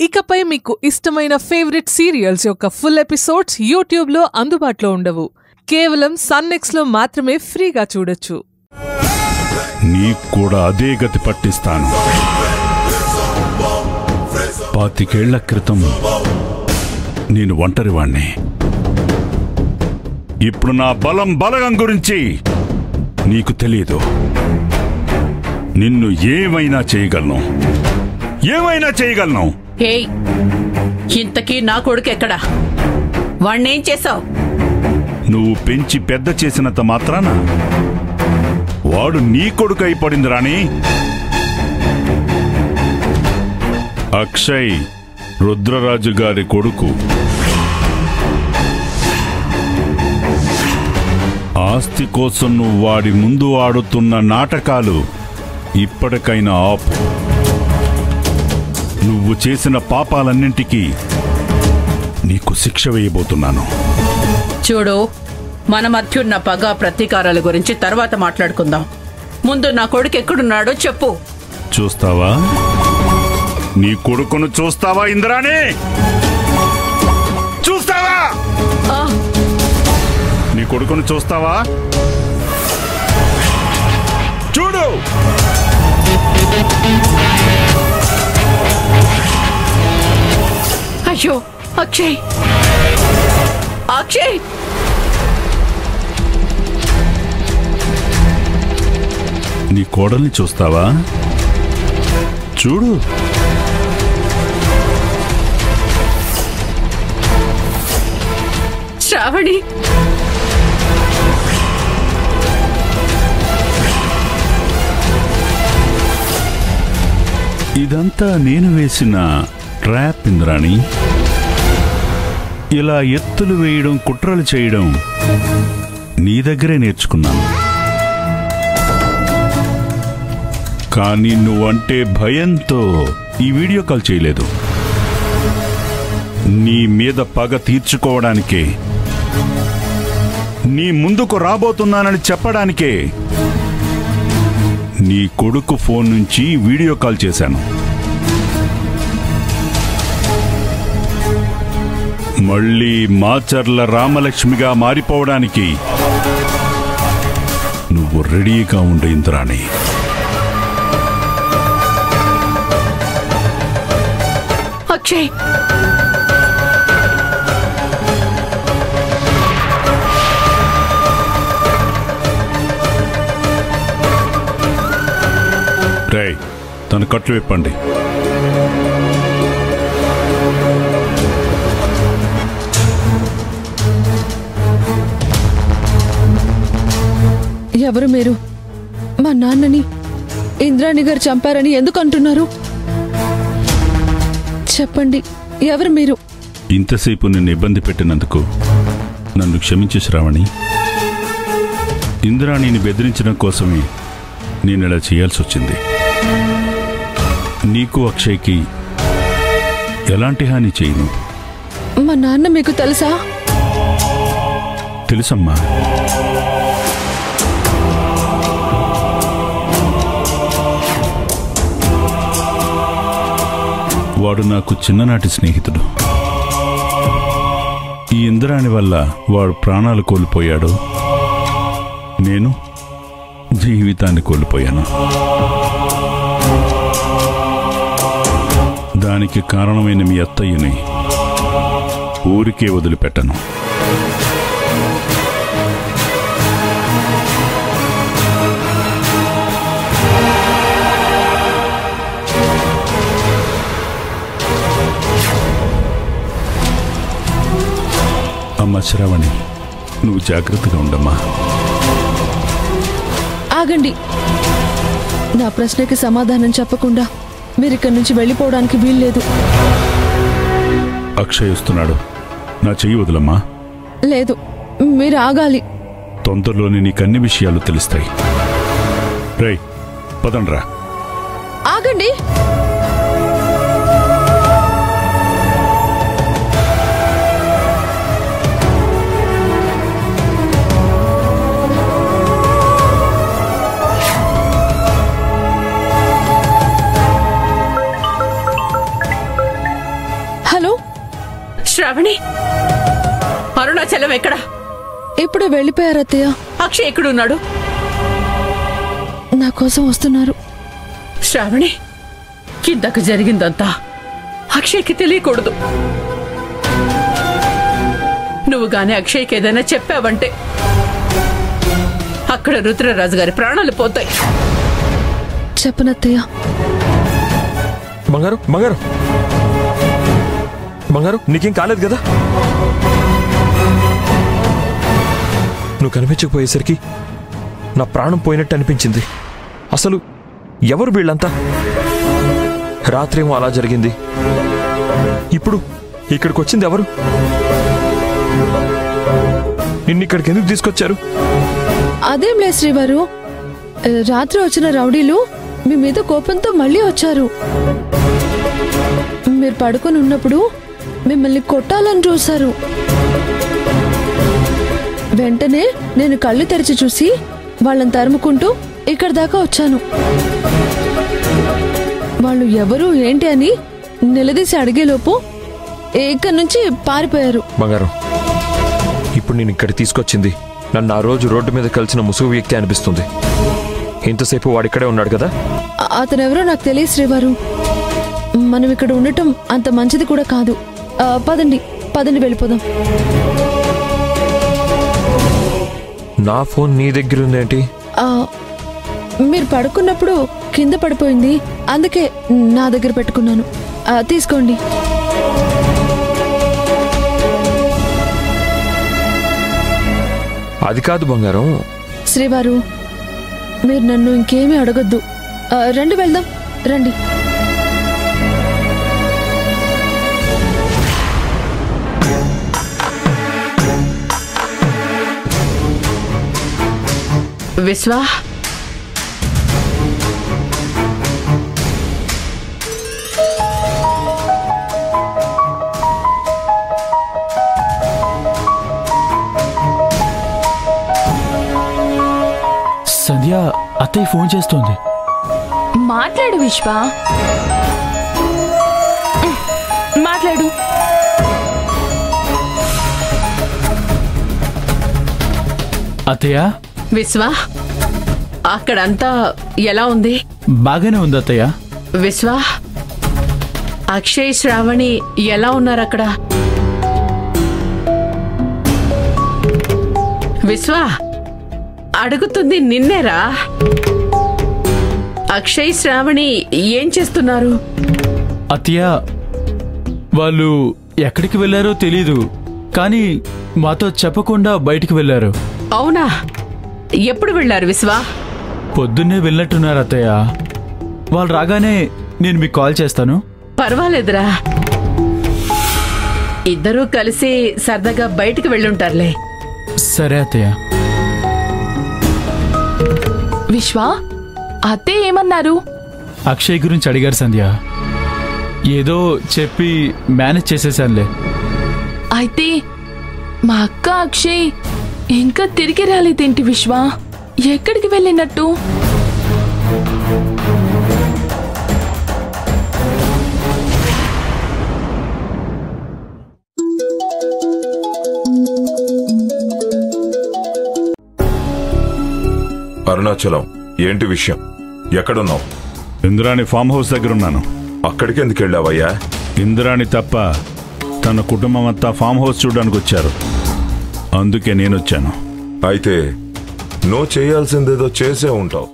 ఇకపై మీకు ఇష్టమైన ఫేవరెట్ సీరియల్స్ యొక్క ఫుల్ ఎపిసోడ్స్ యూట్యూబ్లో అందుబాటులో ఉండవు. కేవలం సన్నెక్స్లో మాత్రమే ఫ్రీగా చూడొచ్చు. నీకు కూడా అదే గతి పట్టిస్తాను. పాతికేళ్ళ క్రితం నేను ఒంటరివాణ్ణి. ఇప్పుడు నా బలం బలగం గురించి నీకు తెలియదు. నిన్ను ఏమైనా చేయగలను? ఏమైనా చేయగలను? హేయ్ ఇంతకీ నా కొడుకు ఎక్కడా? వాణ్ణేం చేశావు? నువ్వు పెంచి పెద్ద చేసినంత మాత్రాన వాడు నీ కొడుకు అయిపడింది రాణి. అక్షయ్ రుద్రరాజు గారి కొడుకు. ఆస్తి కోసం నువ్వు వాడి ముందు ఆడుతున్న నాటకాలు ఇప్పటికైనా ఆపు. నువ్వు చేసిన పాపాలన్నింటికీ నీకు శిక్ష వేయబోతున్నాను. చూడు మన మధ్య ఉన్న పగ ప్రతీకారాల గురించి తర్వాత మాట్లాడుకుందాం. ముందు నా కొడుకు ఎక్కడున్నాడో చెప్పు. చూస్తావా? నీ కొడుకును చూస్తావా ఇంద్రాణి? చూస్తావా? నీ కొడుకును చూస్తావా? చూడు! అయ్యో అక్షయ్. అక్షయ్! నీ కోడల్ని చూస్తావా? చూడు. శ్రావణి! ఇదంతా నేను వేసిన ట్రాప్ ఇంద్రాణి. ఇలా ఎత్తులు వేయడం కుట్రలు చేయడం నీ దగ్గరే నేర్చుకున్నాను. కానీ నువ్వంటే భయంతో ఈ వీడియో కాల్ చేయలేదు. నీ మీద పగ తీర్చుకోవడానికే నీ ముందుకు రాబోతున్నానని చెప్పడానికే నీ కొడుకు ఫోన్ నుంచి వీడియో కాల్ చేశాను. మళ్ళీ మాచర్ల రామలక్ష్మిగా మారిపోవడానికి నువ్వు రెడీగా ఉండు ఇంద్రాణి. అక్షయ్. రేయ్ తన కట్లు విప్పండి. ఎవరు మీరు? మా నాన్నని ఇంద్రాణి గారు చంపారని ఎందుకు అంటున్నారు? చెప్పండి ఎవరు మీరు? ఇంతసేపు నిన్ను ఇబ్బంది పెట్టినందుకు నన్ను క్షమించు శ్రావణి ఇంద్రాణిని బెదిరించడం కోసమే నేను ఇలా చేయాల్సి వచ్చింది. నీకు అక్షయ్కి ఎలాంటి హాని చేయను. మా నాన్న మీకు తెలుసా? తెలుసమ్మా. వాడు నాకు చిన్ననాటి స్నేహితుడు. ఈ ఇంద్రాణి వల్ల వాడు ప్రాణాలు కోల్పోయాడు. నేను జీవితాన్ని కోల్పోయాను. దానికి కారణమైన మీ అత్తయ్యని ఊరికే వదిలిపెట్టను. అమ్మ శ్రావణి నువ్వు జాగ్రత్తగా ఉండమ్మా. ఆగండి. నా ప్రశ్నకి సమాధానం చెప్పకుండా మీరు ఇక్కడి నుంచి వెళ్ళిపోవడానికి వీల్లేదు. అక్షయ్ వస్తున్నాడు నా చెయ్యి వదలమ్మా. లేదు మీరు ఆగాలి. తొందరలోనే నీకు అన్ని విషయాలు తెలుస్తాయి. రేయ్ పదండ్రా. ఆగండి. శ్రావణి అరుణాచలం ఎక్కడ? ఇప్పుడు వెళ్ళిపోయారు అత్తయ్య. అక్షయ్ ఎక్కడున్నాడు? నా కోసం వస్తున్నారు. శ్రావణి ఇందాక జరిగిందంతా అక్షయ్కి తెలియకూడదు. నువ్వు గాని అక్షయ్కి ఏదైనా చెప్పావంటే అక్కడ రుద్రరాజు గారి ప్రాణాలు పోతాయి. చెప్పనత్తయ్య. బంగారు బంగారు. బంగారు నీకేం కాలేదు కదా? నువ్వు కనిపించకపోయేసరికి నా ప్రాణం పోయినట్టు అనిపించింది. అసలు ఎవరు వీళ్ళంతా? రాత్రేమో అలా జరిగింది. ఇప్పుడు ఇక్కడికి వచ్చింది ఎవరు? నిన్ను ఇక్కడికి ఎందుకు తీసుకొచ్చారు? అదేం లేదు శ్రీవారు. రాత్రి వచ్చిన రౌడీలు మీ మీద కోపంతో మళ్ళీ వచ్చారు. మీరు పడుకొని ఉన్నప్పుడు మిమ్మల్ని కొట్టాలని చూశారు. వెంటనే నేను కళ్ళు తెరిచి చూసి వాళ్ళని తరుముకుంటూ ఇక్కడి దాకా వచ్చాను. వాళ్ళు ఎవరు ఏంటి అని నిలదీసి అడిగేలోపు ఇక్కడి నుంచి పారిపోయారు. బంగారం ఇప్పుడు నేను ఇక్కడ తీసుకొచ్చింది. నన్ను ఆ రోజు రోడ్డు మీద కలిసిన ముసుగు వ్యక్తి అనిపిస్తుంది. ఇంతసేపు వాడిక్కడే ఉన్నాడు కదా? అతనెవరో నాకు తెలియదు శ్రీవారు. మనం ఇక్కడ ఉండటం అంత మంచిది కూడా కాదు. పదండి పదండి వెళ్ళిపోదాం. నా ఫోన్ నీ దగ్గర ఉందేంటి? మీరు పడుకున్నప్పుడు కింద పడిపోయింది అందుకే నా దగ్గర పెట్టుకున్నాను. తీసుకోండి. అది కాదు బంగారం. శ్రీవారు మీరు నన్ను ఇంకేమీ అడగొద్దు. రండి వెళ్దాం. రండి. విశ్వా సంధ్య అత్తయ్య ఫోన్ చేస్తోంది. మాట్లాడు విశ్వ. మాట్లాడు. అత్తయ్య? విశ్వా అక్కడంతా ఎలా ఉంది? బాగానే ఉంది అత్తయ్య. విశ్వా అక్షయ్ శ్రావణి ఎలా ఉన్నారు అక్కడ? విశ్వా అడుగుతుంది నిన్నేరా? అక్షయ్ శ్రావణి ఏం చేస్తున్నారు? అత్తయ్య వాళ్ళు ఎక్కడికి వెళ్ళారో తెలీదు కానీ మాతో చెప్పకుండా బయటికి వెళ్ళారు. అవునా? ఎప్పుడు వెళ్ళారు విశ్వా? పొద్దున్నే వెళ్ళినట్టున్నారు అత్తయ్య. వాళ్ళు రాగానే నేను మీకు కాల్ చేస్తాను. పర్వాలేదురా. ఇద్దరూ కలిసి సరదాగా బయటికి వెళ్ళుంటారులే. సరే అత్తయ్య. విశ్వ అత్తే ఏమన్నారు? అక్షయ్ గురించి అడిగారు సంధ్య. ఏదో చెప్పి మేనేజ్ చేసేసానులే. అయితే మా అక్క అక్షయ్ ఇంకా తిరిగి రాలేదేంటి విశ్వ? ఎక్కడికి వెళ్ళినట్టు? అరుణాచలం ఏంటి విషయం? ఎక్కడున్నావు? ఇంద్రాణి ఫామ్ హౌస్ దగ్గర ఉన్నాను అక్కడికి ఎందుకు వెళ్ళావయ్యా? ఇంద్రాణి తప్ప తన కుటుంబం అంతా ఫామ్ హౌస్ చూడడానికి వచ్చారు అందుకే నేను వచ్చాను అయితే నువ్వు చేయాల్సిందేదో చేసే ఉంటావు.